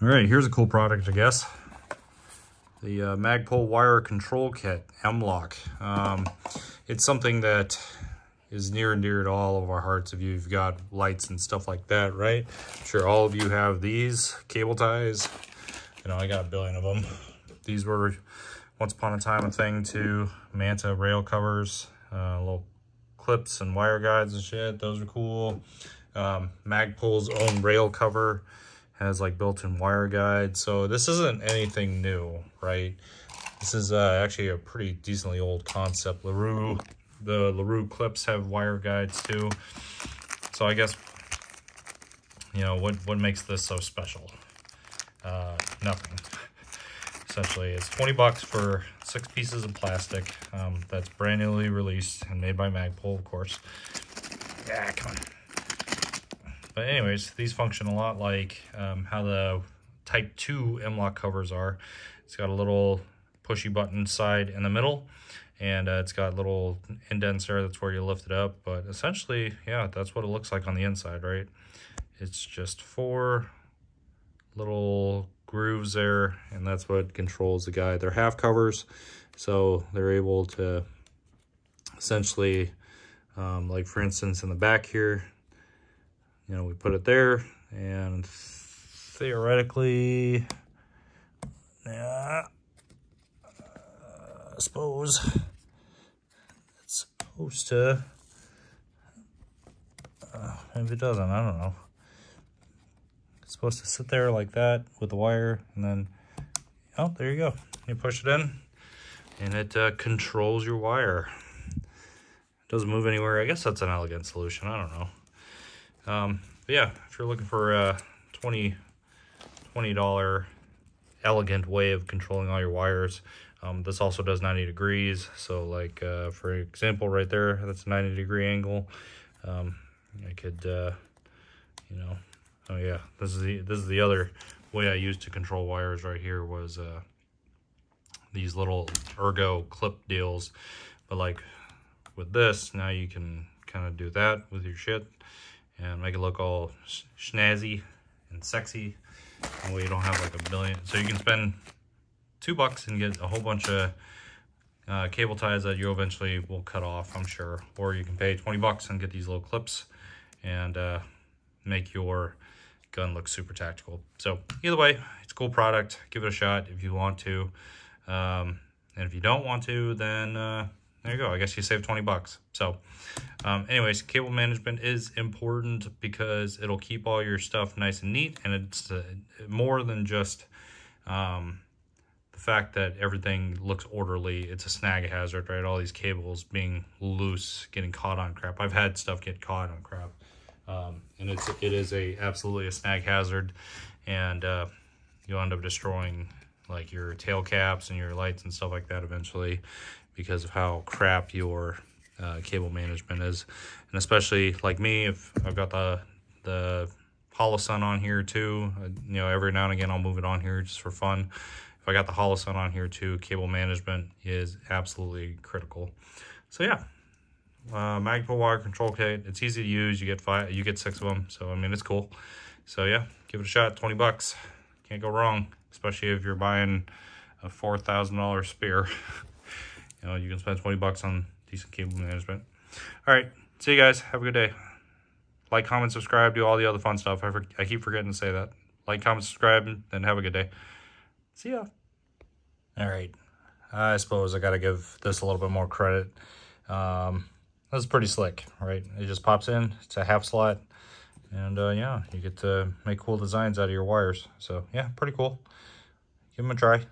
All right, here's a cool product, I guess. The uh, Magpul Wire Control Kit, M-LOK. Um, it's something that is near and dear to all of our hearts if you've got lights and stuff like that, right? I'm sure all of you have these cable ties. You know, I got a billion of them. These were once upon a time a thing to Manta rail covers, uh, little clips and wire guides and shit. Those are cool. Um, Magpul's own rail cover has like built-in wire guide. So this isn't anything new, right? This is uh, actually a pretty decently old concept. LaRue, the LaRue clips have wire guides too. So I guess, you know, what, what makes this so special? Uh, nothing. Essentially, it's 20 bucks for six pieces of plastic um, that's brand newly released and made by Magpul, of course. Yeah, come on. But anyways, these function a lot like um, how the Type 2 M-LOK covers are. It's got a little pushy button side in the middle, and uh, it's got a little indents there. That's where you lift it up. But essentially, yeah, that's what it looks like on the inside, right? It's just four little grooves there, and that's what controls the guy. They're half covers, so they're able to essentially, um, like for instance, in the back here, you know, we put it there and theoretically, yeah, I suppose it's supposed to, uh, maybe it doesn't, I don't know. It's supposed to sit there like that with the wire and then, oh, there you go. You push it in and it uh, controls your wire. It doesn't move anywhere. I guess that's an elegant solution. I don't know. Um, but yeah, if you're looking for a 20 $20 elegant way of controlling all your wires, um, this also does 90 degrees. So like, uh, for example, right there, that's a 90 degree angle. Um, I could, uh, you know, oh yeah, this is the, this is the other way I used to control wires right here was, uh, these little ergo clip deals. But like with this, now you can kind of do that with your shit and make it look all snazzy and sexy. And we don't have like a million. So you can spend two bucks and get a whole bunch of uh, cable ties that you eventually will cut off, I'm sure. Or you can pay 20 bucks and get these little clips and uh, make your gun look super tactical. So either way, it's a cool product. Give it a shot if you want to. Um, and if you don't want to, then uh, there you go. I guess you save 20 bucks. So um, anyways, cable management is important because it'll keep all your stuff nice and neat. And it's uh, more than just um, the fact that everything looks orderly. It's a snag hazard, right? All these cables being loose, getting caught on crap. I've had stuff get caught on crap. Um, and it's, it is a absolutely a snag hazard. And uh, you'll end up destroying like your tail caps and your lights and stuff like that eventually because of how crap your uh, cable management is. And especially like me, if I've got the, the Holosun on here too, uh, you know, every now and again I'll move it on here just for fun. If I got the Holosun on here too, cable management is absolutely critical. So yeah, uh, Magpul wire control kit. It's easy to use. You get five, you get six of them. So I mean, it's cool. So yeah, give it a shot. 20 bucks. Can't go wrong, especially if you're buying a $4,000 spear. you know, you can spend 20 bucks on decent cable management. All right. See you guys. Have a good day. Like, comment, subscribe, do all the other fun stuff. I, I keep forgetting to say that. Like, comment, subscribe, and have a good day. See ya. All right. I suppose I got to give this a little bit more credit. Um, that's pretty slick, right? It just pops in. It's a half slot. And, uh, yeah, you get to make cool designs out of your wires. So, yeah, pretty cool. Give them a try.